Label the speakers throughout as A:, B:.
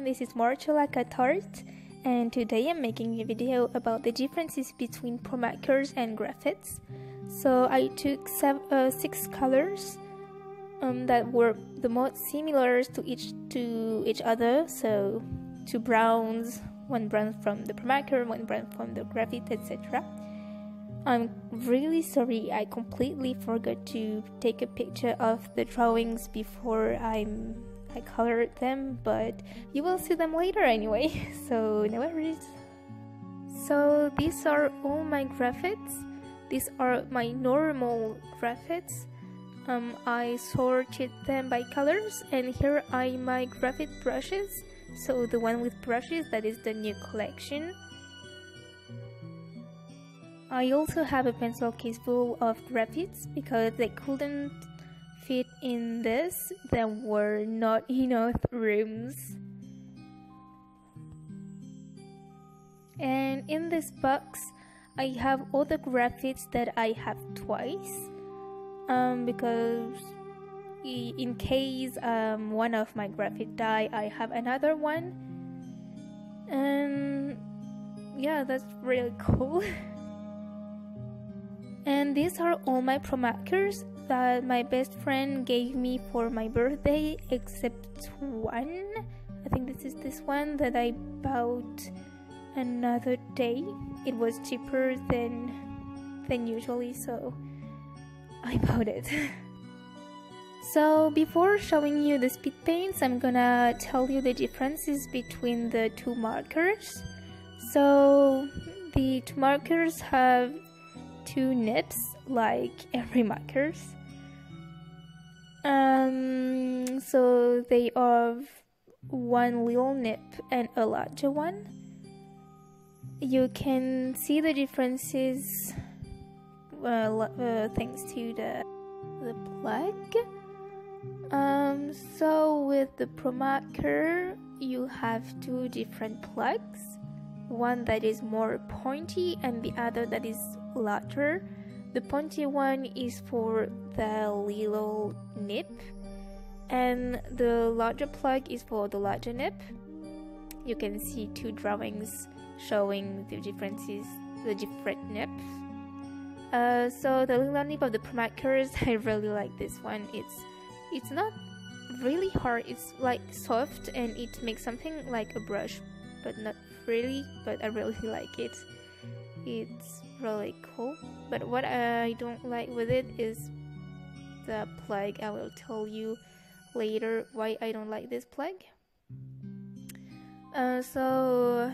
A: everyone, this is Mortula Catart and today I'm making a video about the differences between pro markers and Graph'its. So I took seven, uh, six colors um, that were the most similar to each to each other. So two browns, one brown from the pro marker, one brown from the Graph'it, etc. I'm really sorry I completely forgot to take a picture of the drawings before I'm I colored them, but you will see them later anyway, so no worries. So these are all my Graph'its. These are my normal Graph'its. Um, I sorted them by colors, and here are my Graph'it brushes. So the one with brushes, that is the new collection. I also have a pencil case full of Graph'its because they couldn't fit in this, there were not enough rooms. And in this box, I have all the Graph'its that I have twice. Um, because in case um, one of my Graph'it die, I have another one. And yeah, that's really cool. and these are all my pro markers that my best friend gave me for my birthday except one. I think this is this one that I bought another day. It was cheaper than than usually so I bought it. So before showing you the speed paints I'm gonna tell you the differences between the two markers. So the two markers have two nips like every markers um, so they are one little nip and a larger one. You can see the differences uh, uh, thanks to the the plug. Um, so with the Pro Marker, you have two different plugs. One that is more pointy and the other that is larger. The pointy one is for the little nip and the larger plug is for the larger nip. You can see two drawings showing the differences, the different nips. Uh, so the little nip of the Pro Markers, I really like this one. It's it's not really hard. It's like soft and it makes something like a brush, but not really. But I really like it. It's really cool. But what I don't like with it is the plug. I will tell you later why I don't like this plug. Uh, so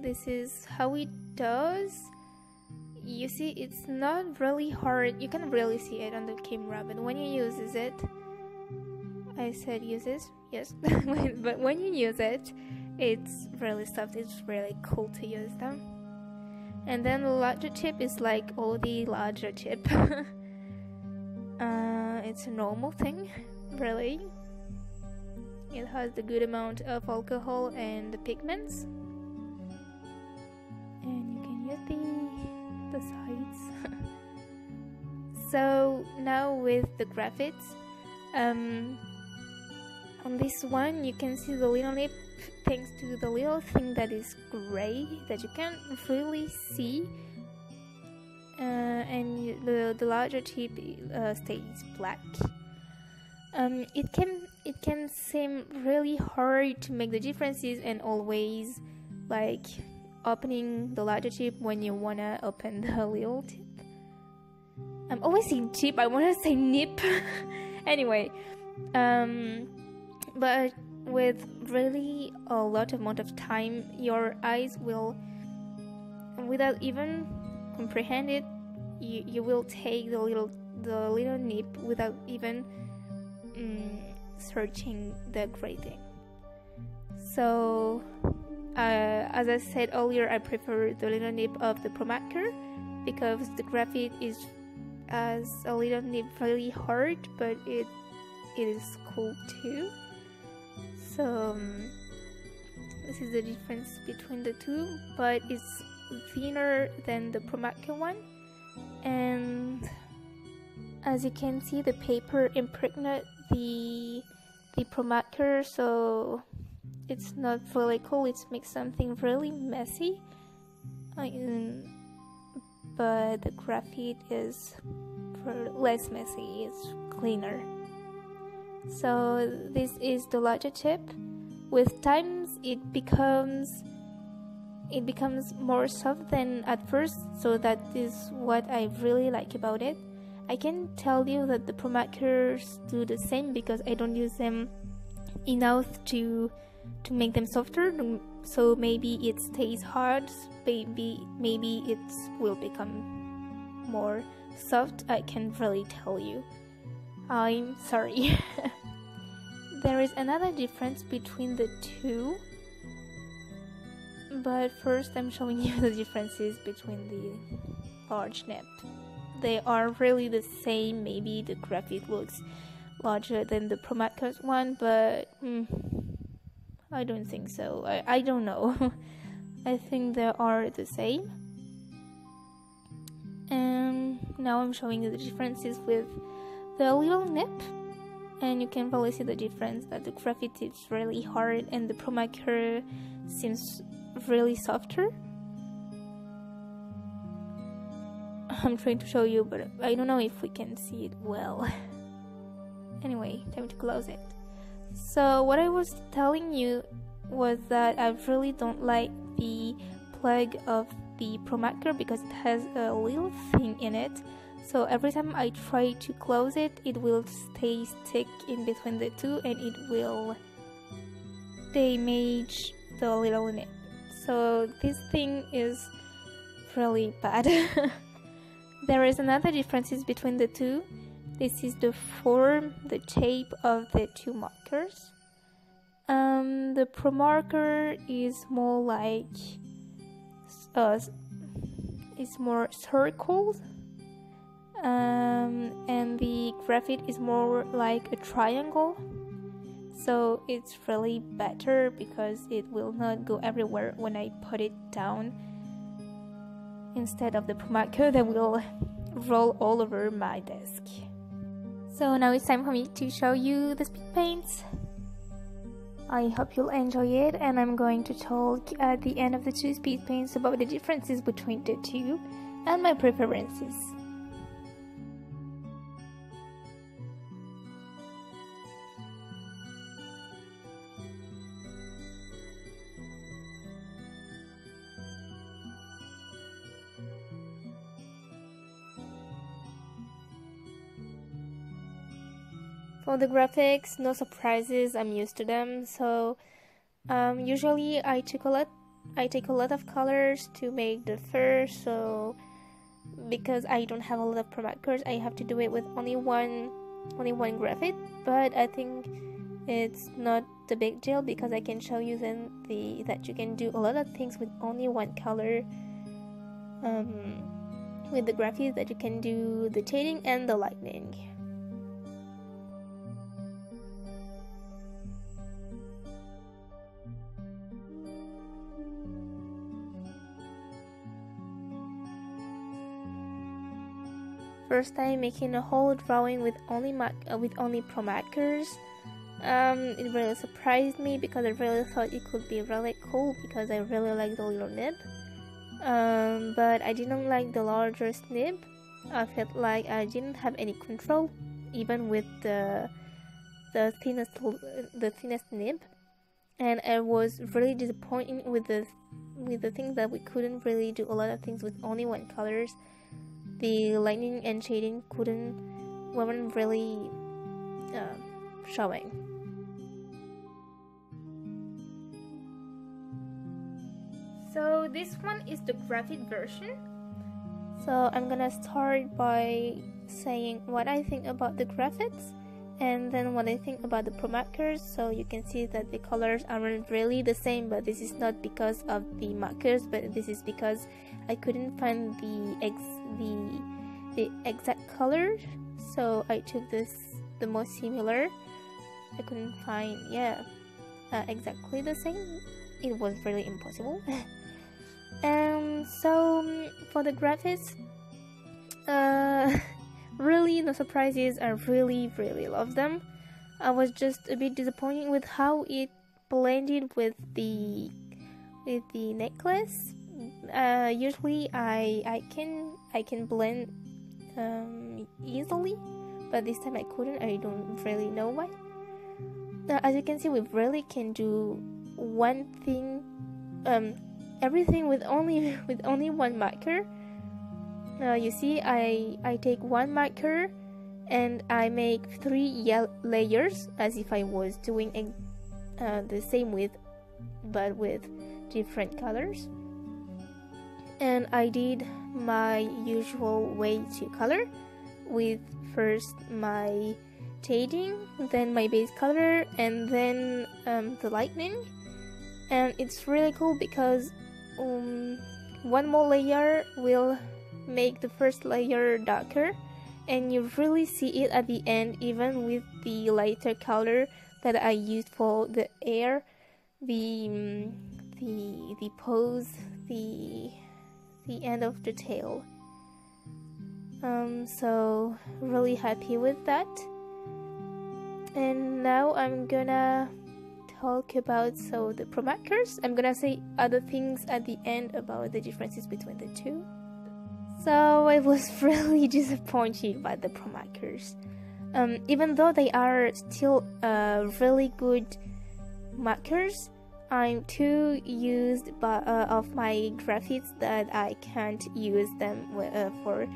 A: this is how it does. You see, it's not really hard. You can really see it on the camera, but when you use it, I said uses, yes, but when you use it, it's really soft. It's really cool to use them. And then the larger tip is like all the larger tip. uh, it's a normal thing, really. It has the good amount of alcohol and the pigments. And you can use the, the sides. so now with the Graph'its, um, on this one you can see the little nip thanks to the little thing that is gray that you can't really see uh, and the, the larger tip uh, stays black. Um, it can it can seem really hard to make the differences and always like opening the larger tip when you wanna open the little tip. I'm always saying tip I wanna say nip. Anyway um but with really a lot amount of time your eyes will without even comprehend it you, you will take the little the little nip without even um, searching the grading so uh, as I said earlier I prefer the little nip of the Pro Marker because the Graph'it is as a little nip really hard but it it is cool too so um, this is the difference between the two but it's thinner than the Pro Marker one. And as you can see the paper impregnate the the Pro Marker so it's not really cool it makes something really messy. But the Graph'it is less messy it's cleaner so this is the larger tip with times it becomes it becomes more soft than at first so that is what I really like about it. I can tell you that the Pro do the same because I don't use them enough to to make them softer. So maybe it stays hard maybe maybe it will become more soft I can't really tell you I'm sorry. There is another difference between the two but first I'm showing you the differences between the large nib they are really the same. Maybe the Graph'it looks larger than the Pro one but mm, I don't think so. I, I don't know. I think they are the same. And now I'm showing you the differences with the little nip and you can probably see the difference that the Graph'it is really hard and the Pro Marker seems really softer. I'm trying to show you but I don't know if we can see it well. Anyway time to close it. So what I was telling you was that I really don't like the plug of the Pro Marker because it has a little thing in it so every time I try to close it it will stay stick in between the two and it will damage the little nib so this thing is really bad. There is another differences between the two. This is the form the shape of the two markers. Um, the pro marker is more like uh, it's more circled um, and the Graph'it is more like a triangle. So it's really better because it will not go everywhere when I put it down. Instead of the Marker that will roll all over my desk. So now it's time for me to show you the speed paints. I hope you'll enjoy it and I'm going to talk at the end of the two speed paints about the differences between the two and my preferences. For the Graph'its, no surprises. I'm used to them. So um, usually I take a lot. I take a lot of colors to make the fur. So because I don't have a lot of product I have to do it with only one, only one Graph'it. But I think it's not the big deal because I can show you then the that you can do a lot of things with only one color. Um, with the Graph'its that you can do the shading and the lightning. First time making a whole drawing with only uh, with only pro markers. Um, it really surprised me because I really thought it could be really cool because I really like the little nib. Um, but I didn't like the larger nib. I felt like I didn't have any control, even with the the thinnest the thinnest nib, and I was really disappointed with the with the thing that we couldn't really do a lot of things with only one colors the lightning and shading couldn't weren't really uh, showing. So this one is the Graph'it version. So I'm gonna start by saying what I think about the Graph'its and then what I think about the Pro Markers. So you can see that the colors aren't really the same, but this is not because of the markers, but this is because I couldn't find the ex the the exact color, so I took this the most similar. I couldn't find yeah uh, exactly the same. It was really impossible. and so for the Graph'its, uh, really no surprises. I really really love them. I was just a bit disappointed with how it blended with the with the necklace. Uh, usually I I can I can blend um, easily, but this time I couldn't. I don't really know why. Now, as you can see, we really can do one thing, um, everything with only with only one marker. Uh, you see, I I take one marker and I make three layers as if I was doing a, uh, the same with but with different colors and I did my usual way to color with first my shading then my base color and then um, the lightning. And it's really cool because um, one more layer will make the first layer darker and you really see it at the end even with the lighter color that I used for the air the um, the the pose the the end of the tail um so really happy with that. And now I'm gonna talk about so the pro markers I'm gonna say other things at the end about the differences between the two. So I was really disappointed by the pro markers. Um, even though they are still uh, really good markers, I'm too used by, uh, of my Graph'its that I can't use them uh, for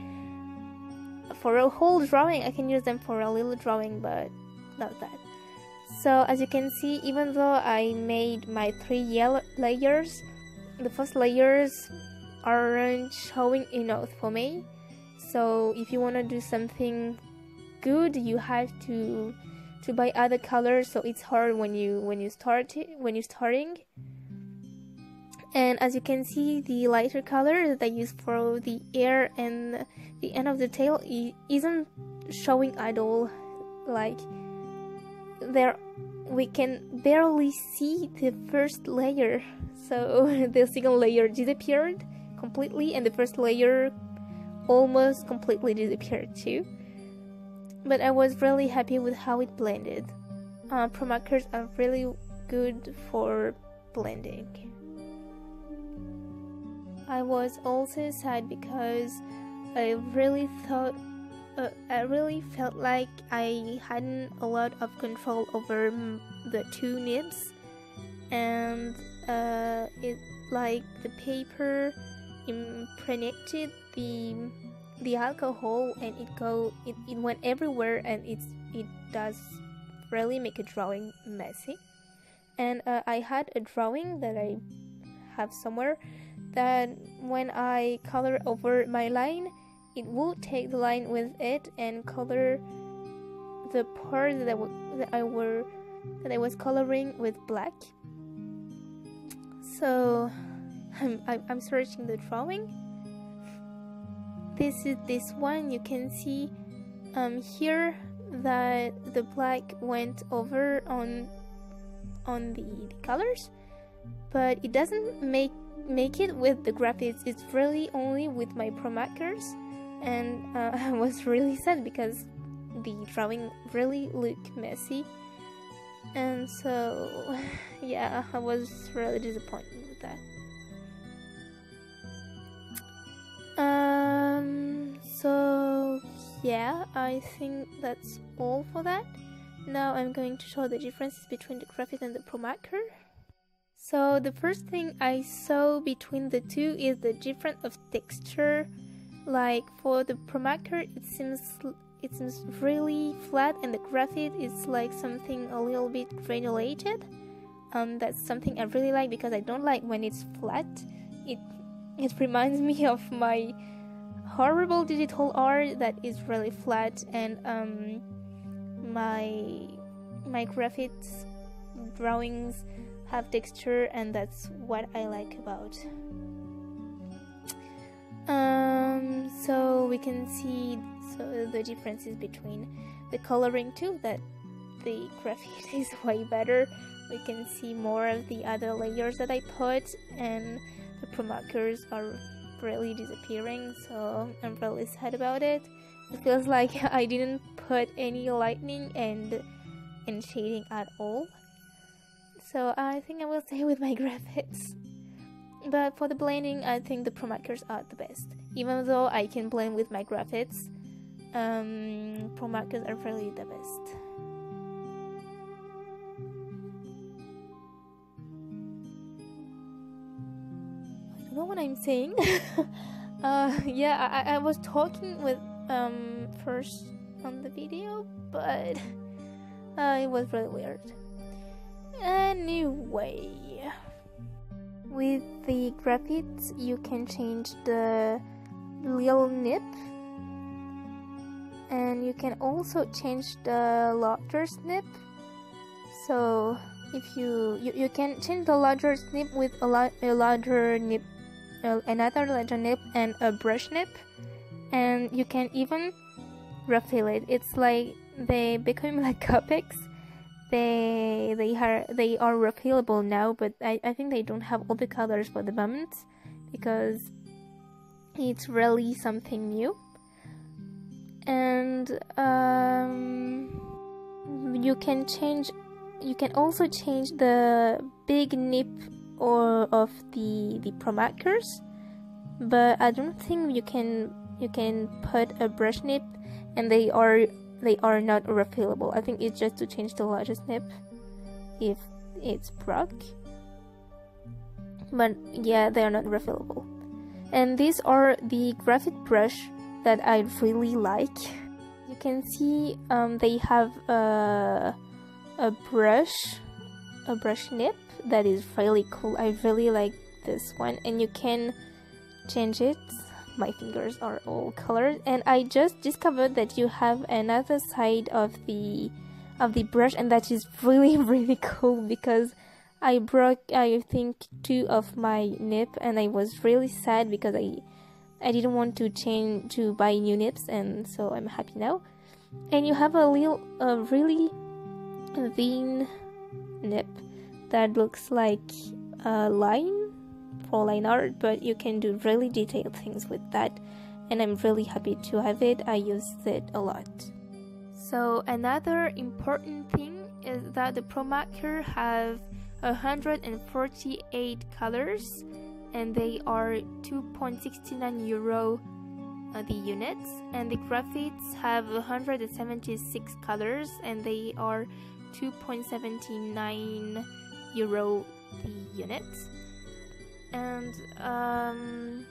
A: for a whole drawing. I can use them for a little drawing, but not that. So as you can see, even though I made my three yellow layers, the first layers aren't showing enough for me. So if you want to do something good, you have to to buy other colors. So it's hard when you when you start when you're starting. And as you can see, the lighter color that I use for the air and the end of the tail isn't showing at all. Like there, we can barely see the first layer. So the second layer disappeared completely and the first layer almost completely disappeared too. But I was really happy with how it blended. Uh, are really good for blending. I was also sad because I really thought uh, I really felt like I hadn't a lot of control over the two nibs and uh, it like the paper impregnated the the alcohol and it go it, it went everywhere and it's it does really make a drawing messy. And uh, I had a drawing that I have somewhere that when I color over my line it will take the line with it and color the part that, that I were that I was coloring with black. So I'm, I'm searching the drawing this is this one you can see um, here that the black went over on on the, the colors but it doesn't make make it with the Graph'its. It's really only with my pro markers and uh, I was really sad because the drawing really looked messy. And so yeah I was really disappointed with that. Um, so yeah, I think that's all for that. Now I'm going to show the differences between the Graph'it and the pro marker. So the first thing I saw between the two is the difference of texture. Like for the pro marker, it seems it seems really flat, and the Graph'it is like something a little bit granulated. Um, that's something I really like because I don't like when it's flat. It it reminds me of my horrible digital art that is really flat and um, my my Graph'its drawings have texture and that's what I like about. Um, so we can see so the differences between the coloring too that the Graph'it is way better. We can see more of the other layers that I put and the pro markers are really disappearing so I'm really sad about it it feels like I didn't put any lightning and and shading at all So I think I will stay with my Graph'its. But for the blending, I think the ProMarkers are the best. Even though I can blend with my Graph'its, um, Pro Markers are really the best. Don't know what I'm saying. uh, yeah, I, I was talking with um first on the video, but uh, it was really weird. Anyway, with the Graph'its, you can change the little nip, and you can also change the larger snip. So if you you, you can change the larger snip with a, la- a larger nip, uh, another larger nip, and a brush nip, and you can even refill it. It's like they become like Copics. They they are they are refillable now, but I, I think they don't have all the colors for the moment because it's really something new. And um, you can change. You can also change the big nip or of the the pro markers, but I don't think you can you can put a brush nib and they are they are not refillable. I think it's just to change the largest nib if it's broke. But yeah, they are not refillable. And these are the Graph'it brush that I really like. You can see um, they have a, a brush, a brush nip that is really cool. I really like this one, and you can change it. My fingers are all colored. And I just discovered that you have another side of the of the brush and that is really really cool because I broke I think two of my nip and I was really sad because I I didn't want to change to buy new nips and so I'm happy now. And you have a little a really thin nip that looks like a line for line art, but you can do really detailed things with that, and I'm really happy to have it. I use it a lot. So another important thing is that the Pro Marker have 148 colors, and they are 2.69 euro uh, the units, and the Graph'its have 176 colors, and they are 2.79 euro the units. And um,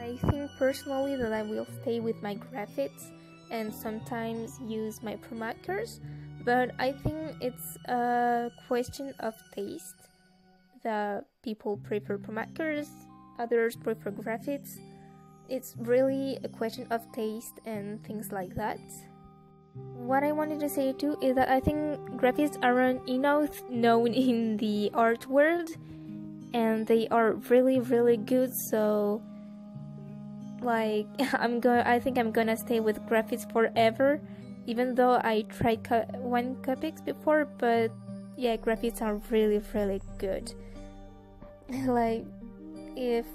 A: I think personally that I will stay with my Graph'its and sometimes use my pro markers but I think it's a question of taste that people prefer pro markers others prefer Graph'its. It's really a question of taste and things like that what I wanted to say too is that I think Graph'its aren't enough known in the art world and they are really really good so like i'm going i think i'm gonna stay with Graph'its forever even though i tried one Copics before but yeah Graph'its are really really good like if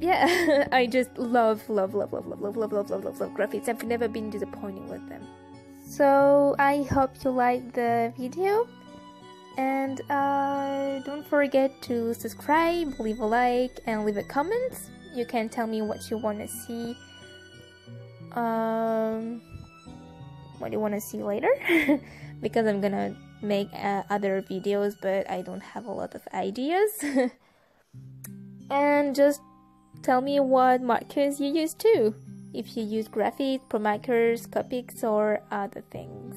A: yeah i just love love love love love love love love love love love Graph'its i've never been disappointed with them so i hope you liked the video and uh, don't forget to subscribe, leave a like, and leave a comment. You can tell me what you want to see. Um, what you want to see later, because I'm gonna make uh, other videos, but I don't have a lot of ideas. and just tell me what markers you use too. If you use Graph'it, pro markers, Copics, or other things.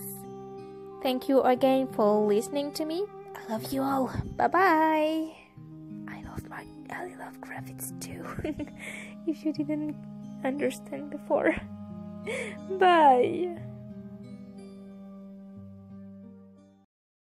A: Thank you again for listening to me. I love you all. Bye bye. I love my I love Graph'its too. if you didn't understand before. Bye.